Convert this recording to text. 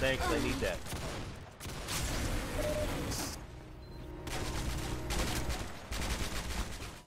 Thanks, I need that.